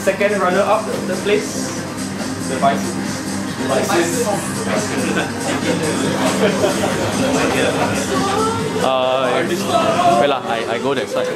second runner up the place. The vice. vice. Uh, wait lah, I, I go that side.